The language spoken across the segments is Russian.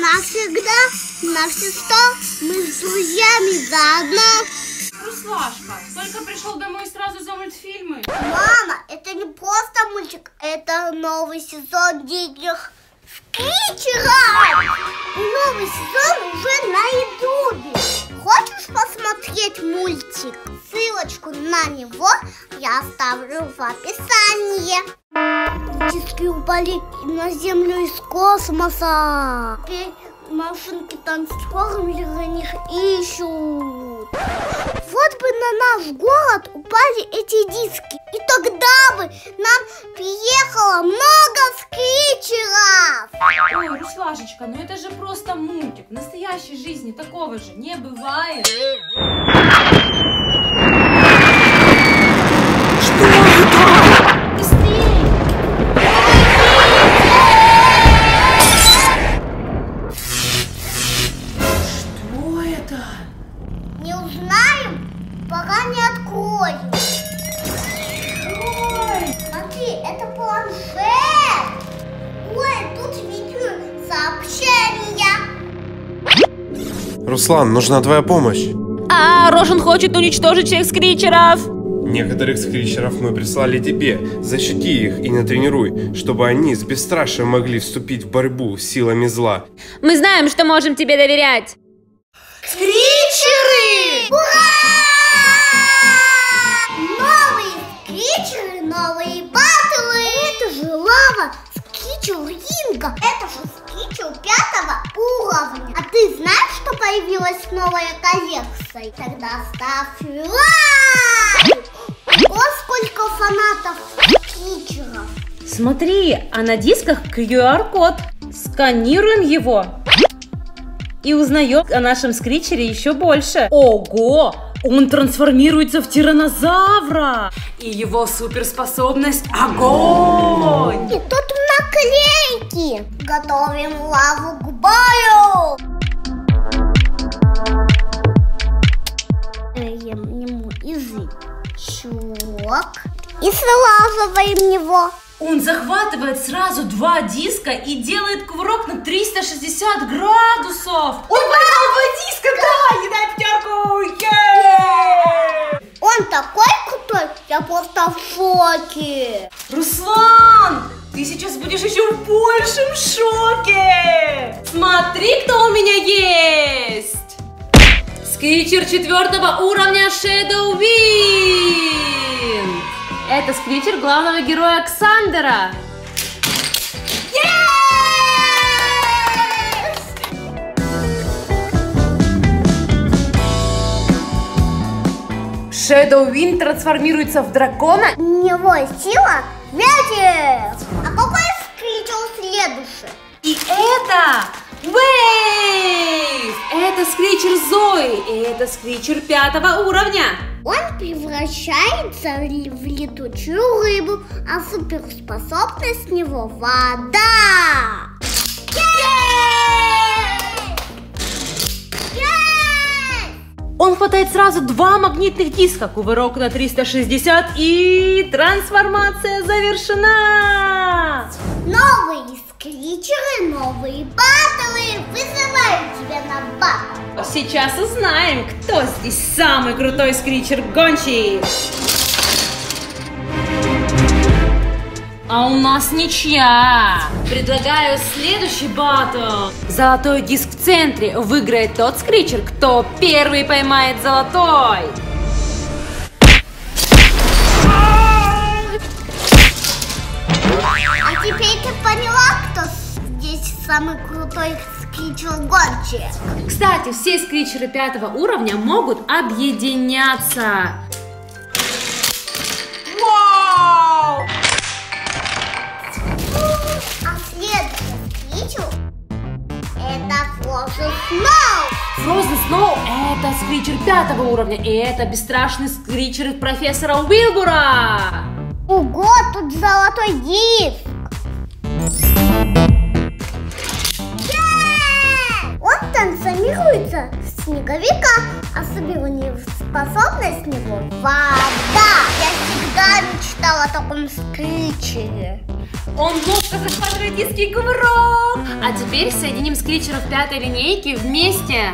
Навсегда, на все сто, мы с друзьями заодно. Руслашка, только пришел домой сразу за мультфильмы. Мама, это не просто мультик, это новый сезон диких скричеров. И новый сезон уже на ютубе. Хочешь посмотреть мультик? Ссылочку на него я оставлю в описании. Диски упали на землю из космоса. Теперь машинки за них ищут. Вот бы на наш город упали эти диски. И тогда бы нам приехало много скричеров. Ой, Руслашечка, ну это же просто мультик. В настоящей жизни такого же не бывает. Это? Не узнаем, пока не откроем. Ой! Смотри, это планшет. Ой, тут видео сообщения. Руслан, нужна твоя помощь. А, Рошин хочет уничтожить всех скричеров. Некоторых скричеров мы прислали тебе. Защити их и натренируй, чтобы они с бесстрашием могли вступить в борьбу с силами зла. Мы знаем, что можем тебе доверять. Скричеры! Ура! Новые скричеры, новые батлы! Это же лава скричер ринга! Это же скричер пятого уровня! А ты знаешь, что появилась новая коллекция? Тогда ставь лайк! О, сколько фанатов скричеров! Смотри, а на дисках QR-код. Сканируем его. И узнаем о нашем скричере еще больше. Ого! Он трансформируется в тиранозавра! И его суперспособность – огонь! И тут наклейки! Готовим лаву к бою! Даем ему язычок и слаживаем его. Он захватывает сразу два диска и делает кувырок на 360 градусов. Он поймал два диска, да, и на пятерку! Он такой крутой, я просто в шоке. Руслан, ты сейчас будешь еще в большем шоке. Смотри, кто у меня есть. Скричер четвертого уровня 6 Это скричер главного героя Александра! Shadow Wind трансформируется в дракона У него сила ветер. А какой скричал следующий? И это Wave! Это скричер Зои, и это скричер пятого уровня. Он превращается в летучую рыбу, а суперспособность него вода. Он хватает сразу два магнитных диска, кувырок на 360 и трансформация завершена! Новые скричеры, новые батлы. Вызываю тебя на батл. Сейчас узнаем, кто здесь самый крутой скричер гончий. А у нас ничья. Предлагаю следующий батл. Золотой диск в центре. Выиграет тот скричер, кто первый поймает золотой. Самый крутой скричер гонщик? Кстати, все скричеры пятого уровня могут объединяться. Вау! А следующий скричер это Флоши Сноу. Frozen Snow – это скричер пятого уровня, и это бесстрашный скричер профессора Уилбура. Ого, тут золотой диск. Трансформируется в снеговика, особенная способность него – вода. Я всегда мечтала о таком скричере. Он ловко захватывает диски и кувырок. А теперь соединим скричеров пятой линейки вместе.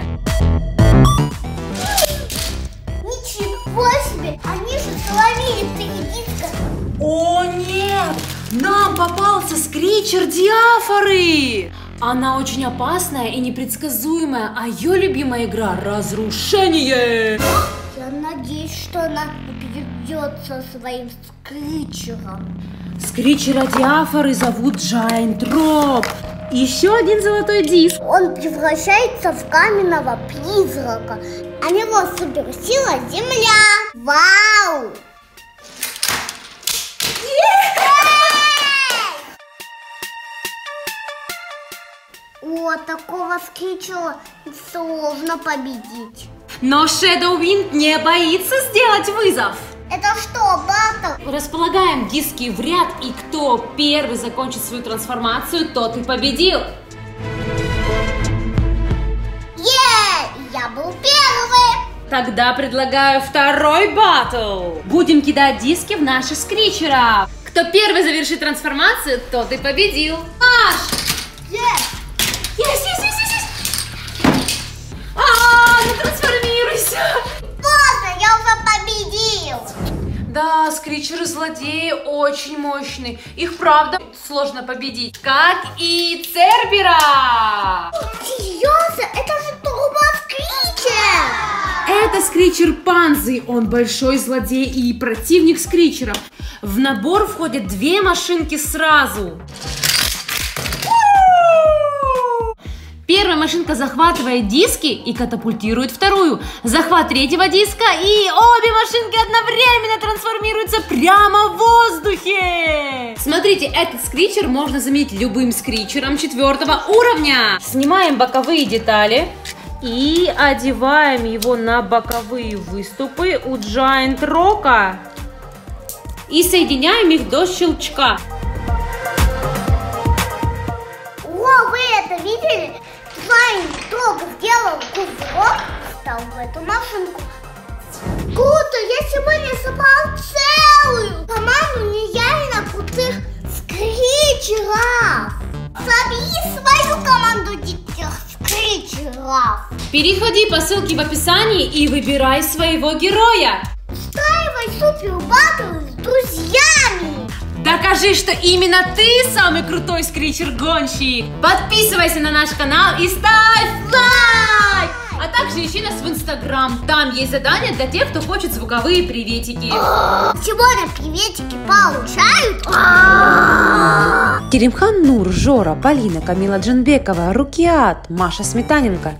Ничего себе! Они же словили три диска. О нет! Нам попался скричер Диафоры! Она очень опасная и непредсказуемая, а ее любимая игра – разрушение! Я надеюсь, что она перейдет со своим скричером. Скричера Диафоры зовут Giant Drop. Еще один золотой диск. Он превращается в каменного призрака, а него суперсила Земля. Вау! О, такого скричера сложно победить. Но Shadow Wind не боится сделать вызов. Это что, батл? Располагаем диски в ряд, и кто первый закончит свою трансформацию, тот и победил. Е, я был первый. Тогда предлагаю второй батл. Будем кидать диски в наших скричеров. Кто первый завершит трансформацию, тот и победил. Маш! Скричеры злодеи очень мощные. Их правда сложно победить. Как и Цербера! Серьезно? Это же турбоскричер. Это скричер Панзы. Он большой злодей и противник скричеров. В набор входят две машинки сразу. Первая машинка захватывает диски и катапультирует вторую. Захват третьего диска и обе машинки одновременно трансформируются прямо в воздухе. Смотрите, этот скричер можно заменить любым скричером четвертого уровня. Снимаем боковые детали и одеваем его на боковые выступы у Giant Rock. И соединяем их до щелчка. О, вы это видели? Эту машинку. Круто, я сегодня собрал целую команду нереально крутых скричеров. Собери свою команду диких скричеров. Переходи по ссылке в описании и выбирай своего героя. Устраивай супер батл с друзьями. Докажи, что именно ты самый крутой скричер-гонщик. Подписывайся на наш канал и ставь лайк. Также ищи нас в Инстаграм. Там есть задания для тех, кто хочет звуковые приветики. Сегодня приветики получают. Теремхан Нур, Жора, Полина, Камила Джанбекова, Рукиат, Маша Сметаненко.